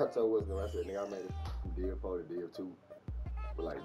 I told what's going I said, nigga, I made a deal for the deal too. But like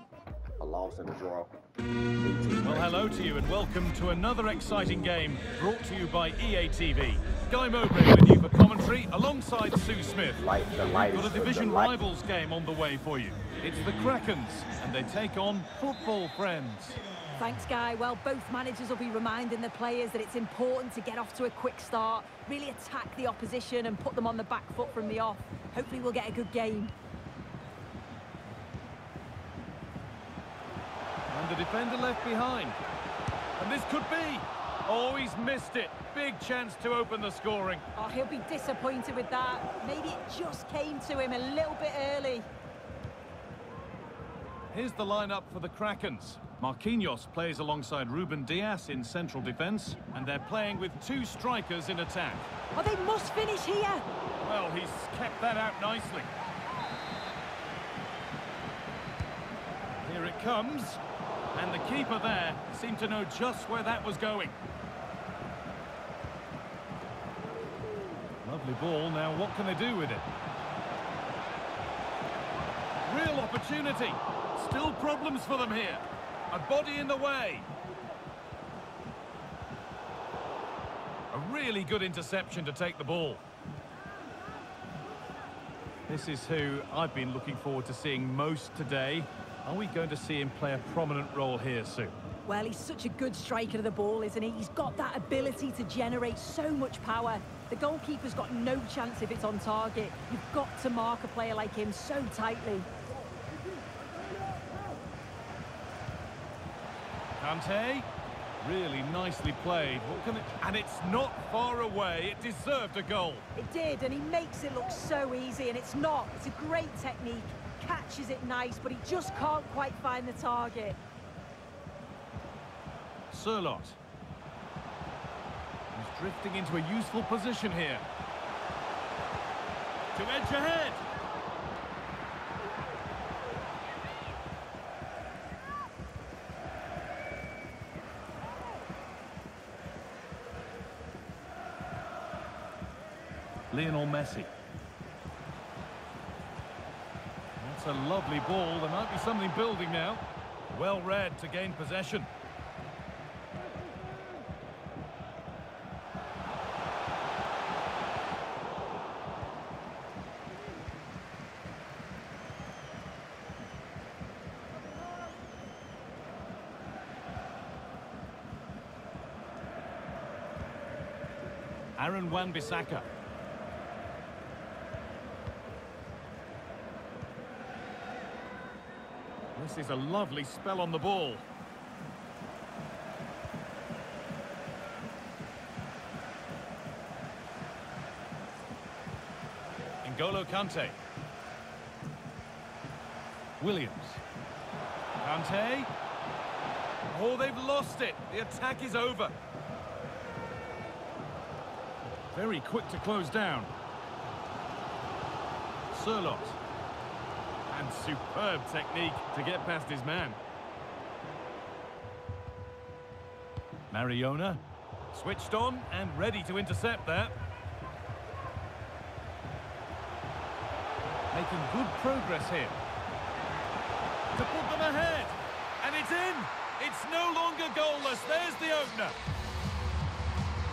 a loss and a draw. Well, hello to you and welcome to another exciting game brought to you by EA TV. Guy Mowbray with you for commentary alongside Sue Smith. Light, the We've got a division rivals game on the way for you. It's the Krakens and they take on football friends. Thanks, Guy. Well, both managers will be reminding the players that it's important to get off to a quick start, really attack the opposition and put them on the back foot from the off. Hopefully we'll get a good game. And the defender left behind. And this could be. Oh, he's missed it. Big chance to open the scoring. Oh, he'll be disappointed with that. Maybe it just came to him a little bit early. Here's the lineup for the Krakens. Marquinhos plays alongside Rúben Dias in central defence, and they're playing with two strikers in attack. Oh, they must finish here. Well, he's kept that out nicely. Here it comes, and the keeper there seemed to know just where that was going. Lovely ball, now what can they do with it? Real opportunity. Still problems for them here. A body in the way. A really good interception to take the ball. This is who I've been looking forward to seeing most today. Are we going to see him play a prominent role here soon? Well, he's such a good striker of the ball, isn't he? He's got that ability to generate so much power. The goalkeeper's got no chance if it's on target. You've got to mark a player like him so tightly. Kante, really nicely played. What can it... And it's not far away. It deserved a goal. It did, and he makes it look so easy, and it's not. It's a great technique. Catches it nice, but he just can't quite find the target. Sørloth. He's drifting into a useful position here. To edge ahead. Lionel Messi. That's a lovely ball. There might be something building now. Well read to gain possession. Aaron Wan-Bissaka. This is a lovely spell on the ball. N'Golo Kante. Williams. Kante. Oh, they've lost it. The attack is over. Very quick to close down. Sørloth. And superb technique to get past his man. Mariona. Switched on and ready to intercept that. Making good progress here. To put them ahead. And it's in. It's no longer goalless. There's the opener.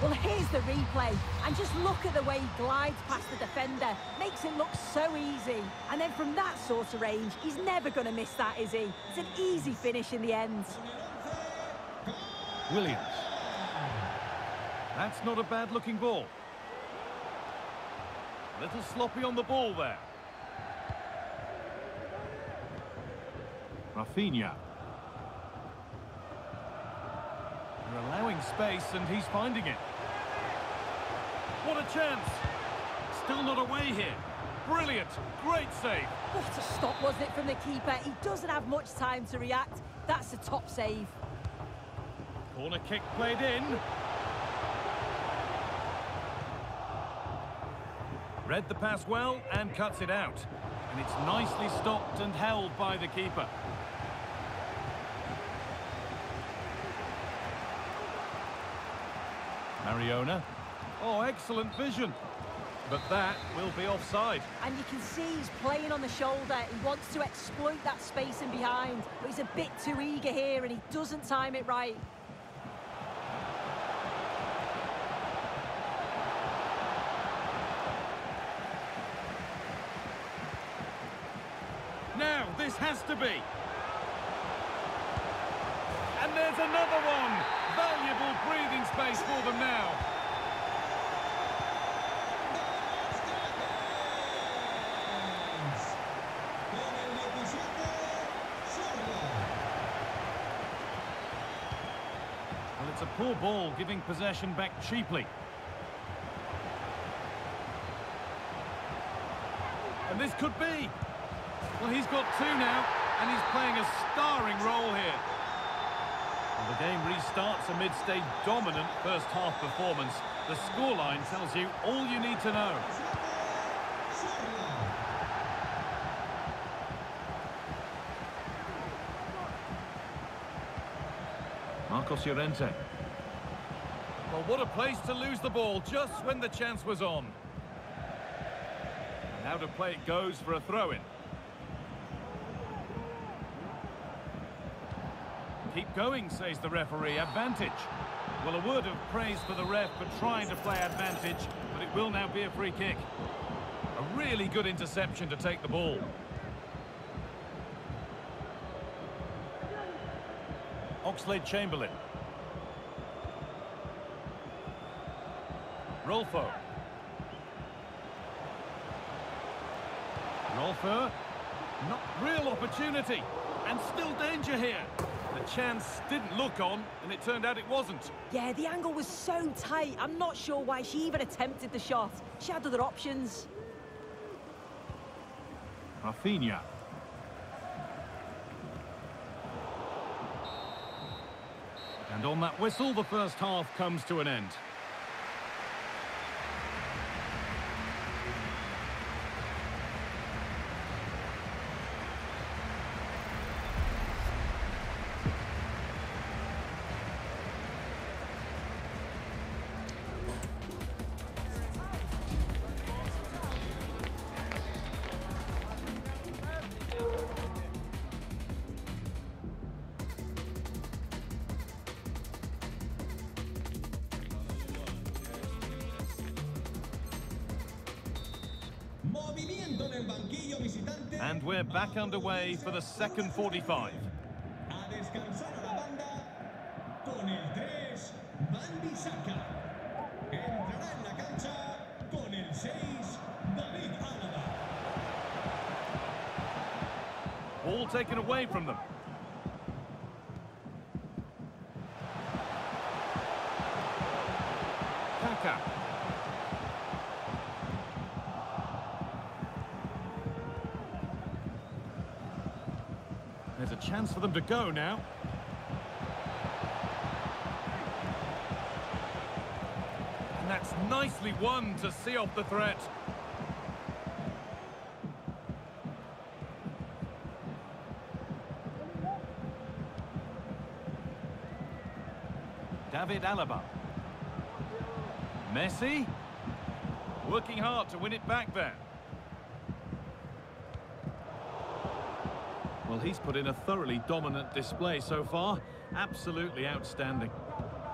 Well, here's the replay. And just look at the way he glides past the defender. Makes it look so easy. And then from that sort of range, he's never going to miss that, is he? It's an easy finish in the end. Williams. That's not a bad looking ball. A little sloppy on the ball there. Rafinha. They're allowing space and he's finding it. What a chance. Still not away here. Brilliant. Great save. What a stop, wasn't it, from the keeper? He doesn't have much time to react. That's a top save. Corner kick played in. Read the pass well and cuts it out. And it's nicely stopped and held by the keeper. Mariona. Oh, excellent vision. but that will be offside. And you can see he's playing on the shoulder. He wants to exploit that space in behind, but he's a bit too eager here and he doesn't time it right. Now, this has to be. And there's another one. Valuable breathing space for them now. It's a poor ball, giving possession back cheaply. And this could be. Well, he's got two now, and he's playing a starring role here. Well, the game restarts amidst a dominant first half performance. The scoreline tells you all you need to know. Marcos Llorente. Well, what a place to lose the ball just when the chance was on. And out of play it goes for a throw-in. Keep going, says the referee. Advantage. Well, a word of praise for the ref for trying to play advantage, but it will now be a free kick. A really good interception to take the ball. Oxlade-Chamberlain. Rolfö. Rolfö. Not real opportunity. And still danger here. The chance didn't look on, and it turned out it wasn't. Yeah, the angle was so tight. I'm not sure why she even attempted the shot. She had other options. Rafinha. And on that whistle, the first half comes to an end. And we're back underway for the second 45. A descansar a la banda con el 3, Wan-Bissaka. Entrará en la cancha con el 6, David Alaba. Ball taken away from them. Kaka. There's a chance for them to go now. And that's nicely won to see off the threat. David Alaba. Messi. Working hard to win it back there. Well, he's put in a thoroughly dominant display so far. Absolutely outstanding.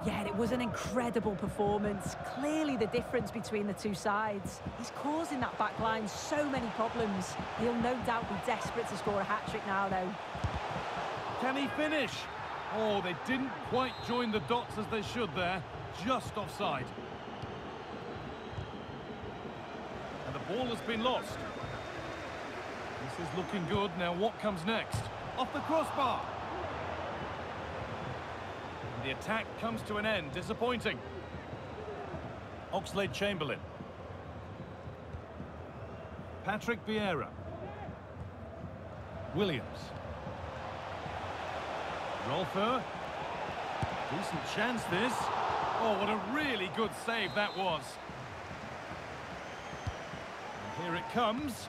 Yeah, it was an incredible performance. Clearly the difference between the two sides. He's causing that back line so many problems. He'll no doubt be desperate to score a hat-trick now, though. Can he finish? Oh, they didn't quite join the dots as they should there. Just offside. And the ball has been lost. This is looking good. Now what comes next? Off the crossbar. And the attack comes to an end. Disappointing. Oxlade-Chamberlain. Patrick Vieira. Williams. Rolfö. Decent chance this. Oh, what a really good save that was. And here it comes.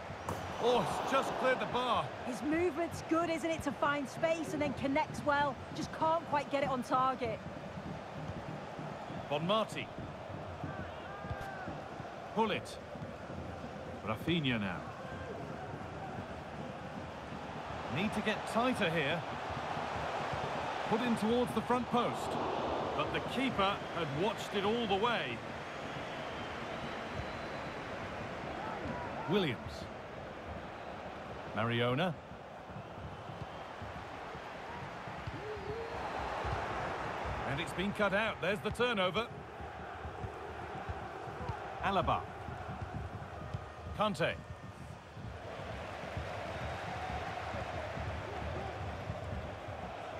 Oh, it's just cleared the bar. His movement's good, isn't it, to find space and then connects well. Just can't quite get it on target. Bonmatí. Pull it. Rafinha now. Need to get tighter here. Put in towards the front post. But the keeper had watched it all the way. Williams. Mariona. And it's been cut out. There's the turnover. Alaba. Kante.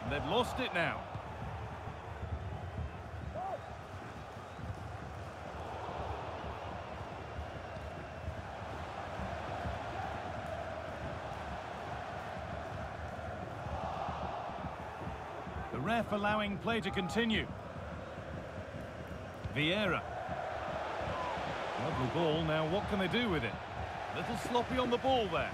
And they've lost it now. Ref allowing play to continue. Vieira. Lovely ball, now what can they do with it? Little sloppy on the ball there.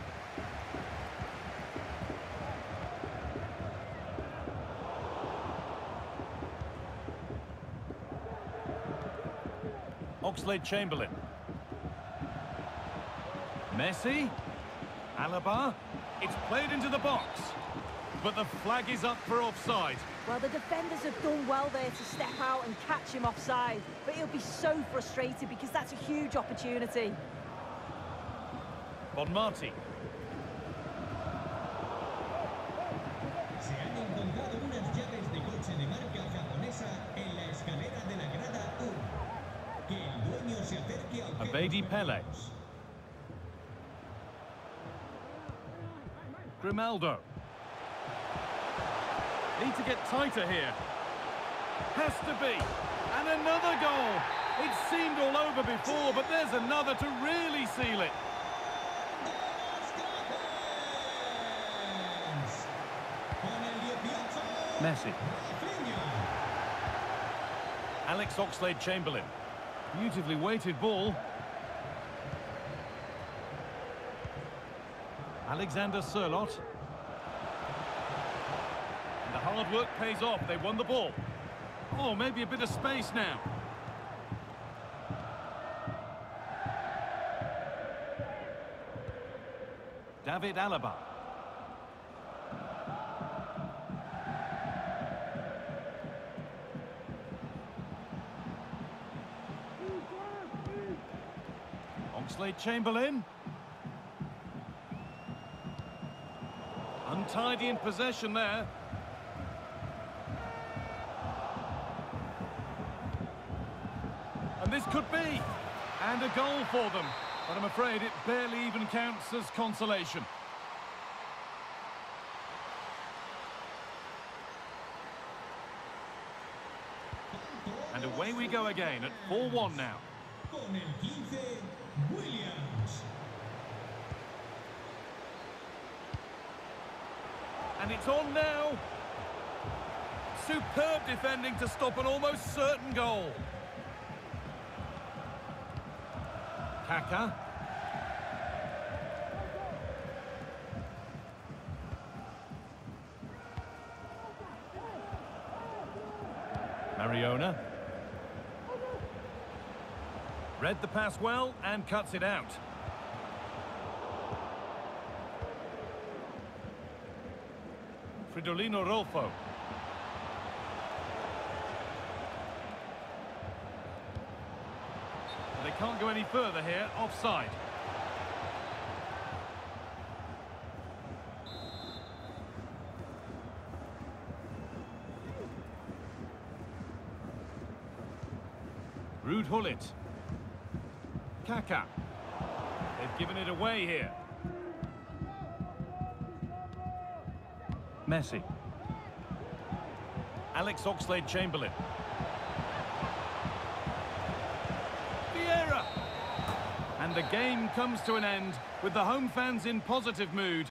Oxlade-Chamberlain. Messi. Alaba. It's played into the box. But the flag is up for offside. Well, the defenders have done well there to step out and catch him offside. But he'll be so frustrated because that's a huge opportunity. Bonmatí. Se han encontrado unas llaves de coche de marca japonesa en la escalera de la grada 1. Que el dueño se acerque a Abedi Pele. Grimaldo. Need to get tighter here. Has to be. And another goal. It seemed all over before, but there's another to really seal it. Con el 18, Messi. Alex Oxlade-Chamberlain. Beautifully weighted ball. Alexander Sørloth. Hard work pays off. They won the ball. Oh, maybe a bit of space now. David Alaba. Oxlade-Chamberlain. Untidy in possession there. And this could be. And a goal for them. But I'm afraid it barely even counts as consolation. And away we go again at 4-1 now. Con el 15, Williams. And it's on now. Superb defending to stop an almost certain goal. Kaka. Mariona. Read the pass well and cuts it out. Fridolina Rolfö. Can't go any further here, offside. Ruud Gullit. Kaka. They've given it away here. Messi. Alex Oxlade-Chamberlain. Vieira. And the game comes to an end with the home fans in positive mood